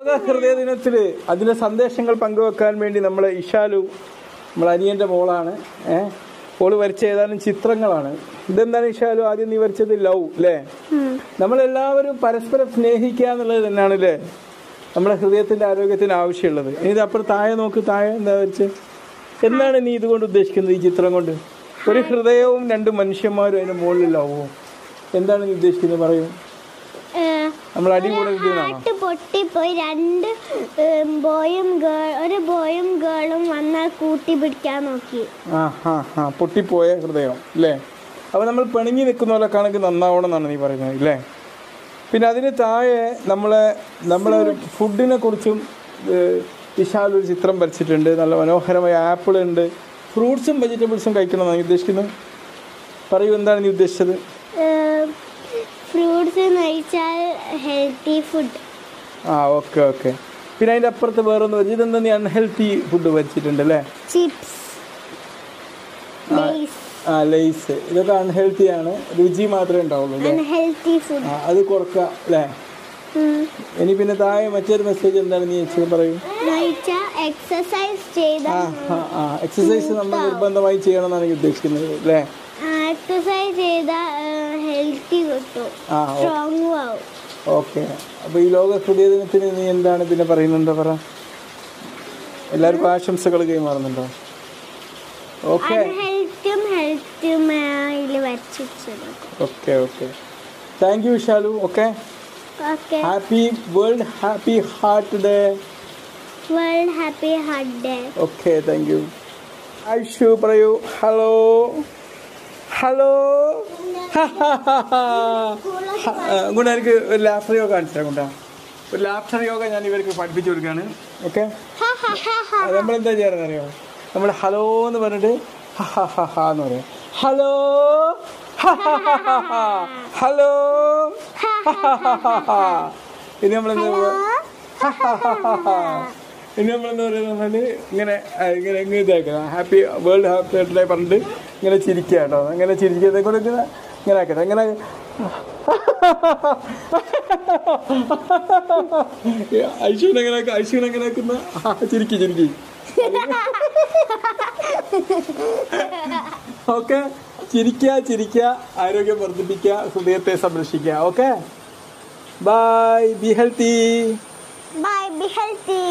ഹൃദയ ദിനത്തിൽ അതിന്റെ സന്ദേശങ്ങൾ പങ്കുവെക്കാൻ വേണ്ടി നമ്മൾ ഇഷാലു നമ്മളെ അനിയന്റെ മോളാണ് ഏഹ് ഓൾ വരച്ച ഏതാനും ചിത്രങ്ങളാണ്. ഇതെന്താണ് ഇഷാലു? ആദ്യം നീ വരച്ചത് ലവ് അല്ലേ നമ്മളെല്ലാവരും പരസ്പരം സ്നേഹിക്കുക എന്നുള്ളത് തന്നെയാണ് അല്ലേ നമ്മളെ ഹൃദയത്തിന്റെ ആരോഗ്യത്തിന് ആവശ്യമുള്ളത്. ഇനി ഇത് അപ്പുറം താഴെ നോക്ക് താഴെ എന്താ വരച്ചത് എന്താണ് നീ ഇതുകൊണ്ട് ഉദ്ദേശിക്കുന്നത് ഈ ചിത്രം കൊണ്ട്? ഒരു ഹൃദയവും രണ്ട് മനുഷ്യന്മാരും അതിന്റെ മുകളിൽ ലവോ എന്താണ് നീ ഉദ്ദേശിക്കുന്നത്? പറയൂ. നമ്മൾ ഹാർട്ട് പൊട്ടിപ്പോയി രണ്ട് ബോയും ഒരു ബോയും ഗേളും വന്നാൽ കൂട്ടി പിടിക്കാൻ നോക്കി. ആ ഹാ ഹാ പൊട്ടിപ്പോയ ഹൃദയം അല്ലേ അപ്പോൾ നമ്മൾ പിണങ്ങി നിൽക്കുന്ന പോലെ കണക്ക് നന്നാവണം എന്നാണ് നീ പറയുന്നത് അല്ലേ പിന്നെ അതിന് താഴെ നമ്മളെ നമ്മളെ ഒരു ഫുഡിനെ കുറിച്ചും വിശാൽ ഒരു ചിത്രം വരച്ചിട്ടുണ്ട്. നല്ല മനോഹരമായ ആപ്പിൾ ഉണ്ട് ഫ്രൂട്ട്സും വെജിറ്റബിൾസും കഴിക്കണം എന്നാണ് നീ ഉദ്ദേശിക്കുന്നത്? പറയൂ എന്താണ് നീ ഉദ്ദേശിച്ചത്? ഫ്രൂട്ട്സ് എന്ന് വെച്ചാൽ ഹെൽത്തി ഫുഡ് ആ ഓക്കെ ഓക്കെ. പിന്നെ അതിന്റെ അപ്പുറത്ത് വേറെ ഒന്ന് വെച്ചു ഇതെന്താ നീ അൺഹെൽത്തി ഫുഡ് വെച്ചിട്ടുണ്ട് അല്ലേ? ചിപ്സ് ആ ലേസ് ഇതൊക്കെ അൺഹെൽത്തി ആണ്. രുചി മാത്രമേ ഉണ്ടാവുള്ളൂ അല്ലേ? അൺഹെൽത്തി ഫുഡ് ആ അത് കുറക്കുക അല്ലേ? ഇനി പിന്നെ താഴെ മറ്റൊരു മെസ്സേജ് എന്താണ് നീ ചേച്ചി പറയൂ? എക്സസൈസ് നമ്മൾ നിർബന്ധമായി ചെയ്യണം എന്നാണ് എനിക്ക് ഉദ്ദേശിക്കുന്നത് അല്ലേ? എക്സസൈസ് ചെയ്താൽ ഹെൽത്തി കിട്ടും. സ്ട്രോങ് ആവും. ഓക്കെ. അപ്പോൾ ഈ ലോക ഹൃദയ ദിനത്തിന് നീ എന്താണ് പിന്നെ പറയുന്നുണ്ടോ പറ? എല്ലാവർക്കും ആശംസകൾ കൈമാറുന്നുണ്ടോ? Okay. Okay okay. Thank you Vishalu. Okay. Happy world happy heart day world happy heart day okay thank you Aishu പറയൂ. ഹലോ ഹലോ ഗുണ എനിക്ക് ഒരു ലാഫ്റ്റർ യോഗ കാണിച്ചാൽ കൊണ്ടാ ഒരു ലാഫ്റ്റർ യോഗ ഞാൻ ഇവർക്ക് പഠിപ്പിച്ചു കൊടുക്കുകയാണ് ഓക്കെ നമ്മളെന്താ ചെയ്യാറെന്ന് അറിയോ നമ്മൾ ഹലോ എന്ന് പറഞ്ഞിട്ട് എന്ന് പറയാം ഹലോ ഹലോ ഇനി നമ്മളെന്താ ഇനി നമ്മളെന്താ പറയുന്നത് ഇങ്ങനെ ഇങ്ങനെ ഇങ്ങനെ ഇതാക്കുക ഹാപ്പി വേൾഡ് ഹാപ്പി ബർത്ത്ഡേ പറഞ്ഞിട്ട് ഇങ്ങനെ ചിരിക്കുക കേട്ടോ. അങ്ങനെ ചിരിക്കാതെ കൂടെ ഇങ്ങനെ ഇങ്ങനെ ആക്കട്ടെ. അങ്ങനെ ഐശുവിനെ എങ്ങനെ എങ്ങനെ ആക്കുന്ന ചിരിക്കി ചിരിക്കി. ഓക്കെ? ചിരിക്കുക ചിരിക്കുക ആരോഗ്യം വർദ്ധിപ്പിക്കുക ഹൃദയത്തെ സംരക്ഷിക്കുക okay? Bye be healthy bye be healthy